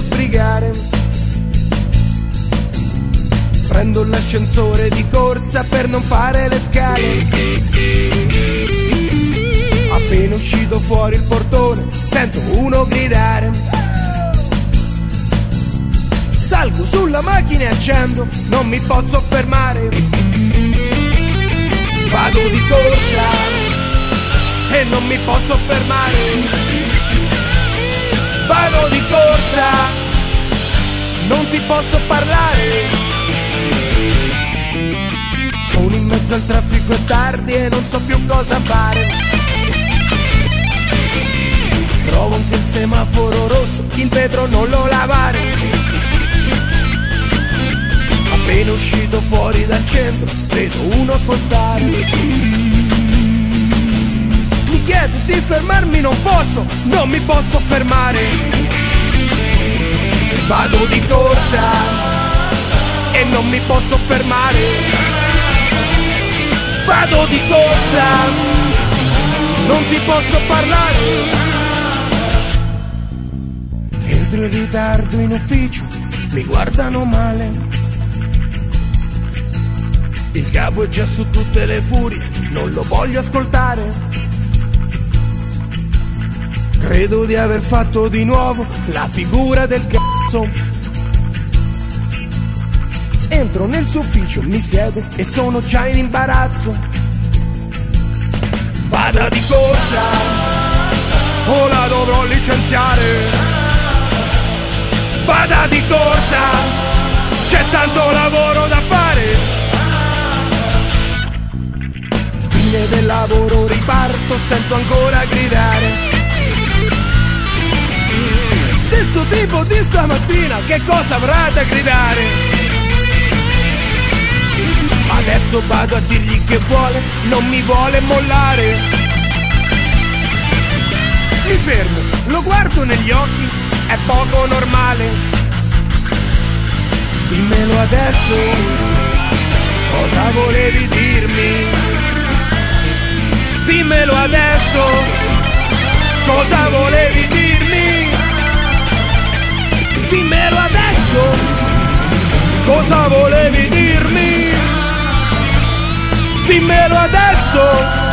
sbrigare. Prendo l'ascensore di corsa per non fare le scale. Appena uscito fuori il portone, sento uno gridare. Salgo sulla macchina e accendo, non mi posso fermare. Vado di corsa e non mi posso fermare. Vado di corsa, non ti posso parlare. Sono in mezzo al traffico, è tardi e non so più cosa fare. Trovo anche il semaforo rosso, il vetro non lo lavare. Appena uscito fuori dal centro, vedo uno accostare. Chiedo di fermarmi, non posso, non mi posso fermare. Vado di corsa e non mi posso fermare. Vado di corsa, non ti posso parlare. Entro in ritardo in ufficio, mi guardano male. Il capo è già su tutte le furie, non lo voglio ascoltare. Credo di aver fatto di nuovo la figura del cazzo. Entro nel suo ufficio, mi siedo e sono già in imbarazzo. Vada di corsa, o la dovrò licenziare. Vada di corsa, c'è tanto lavoro da fare. Fine del lavoro, riparto, sento ancora gridare. Stamattina, che cosa avrà da gridare? Adesso vado a dirgli che vuole, non mi vuole mollare. Mi fermo, lo guardo negli occhi, è poco normale. Dimmelo adesso, cosa volevi dirmi? Dimmelo adesso, cosa volevi dirmi? Cosa volevi dirmi? Dimmelo adesso!